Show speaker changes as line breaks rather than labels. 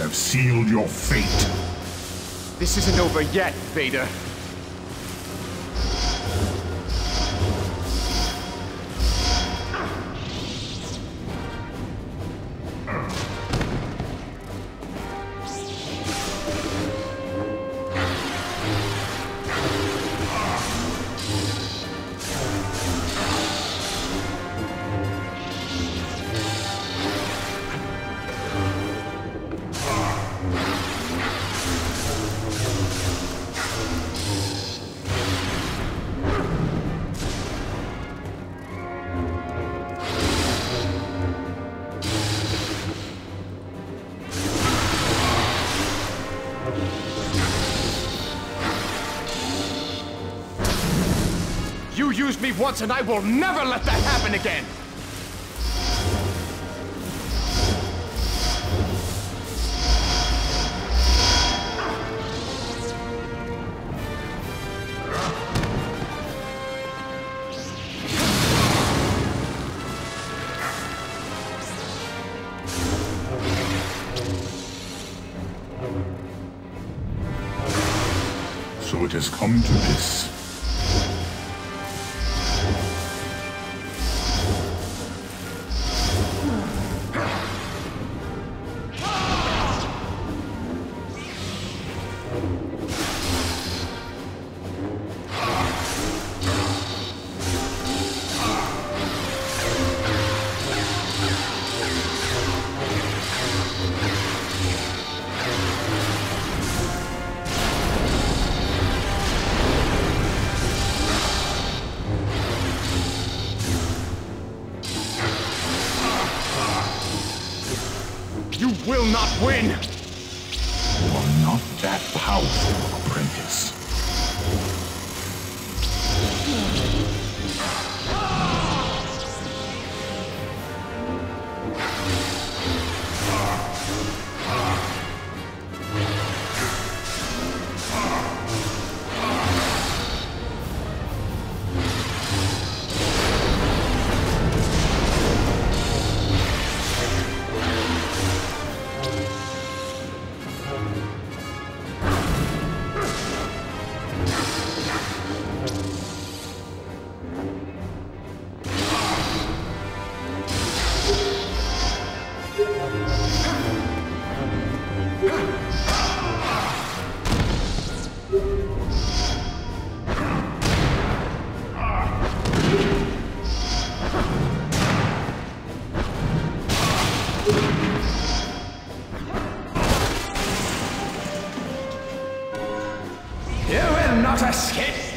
have sealed your fate.
This isn't over yet, Vader. Used me once and I will never let that happen again!
So it has come to this.
Will not win!
You are not that powerful, apprentice. not escape!